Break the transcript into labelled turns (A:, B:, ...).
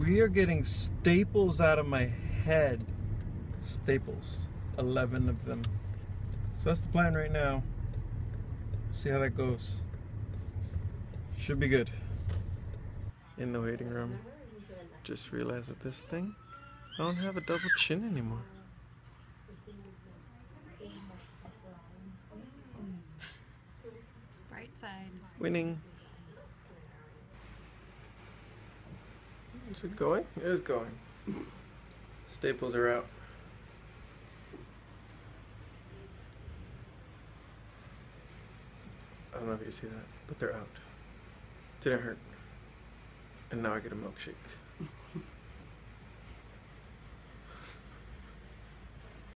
A: We are getting staples out of my head. Staples. 11 of them. So that's the plan right now. See how that goes. Should be good. In the waiting room. Just realized with this thing, I don't have a double chin anymore.
B: Right side.
A: Winning. Is it going? It is going. Staples are out. I don't know if you see that, but they're out. Didn't hurt. And now I get a milkshake.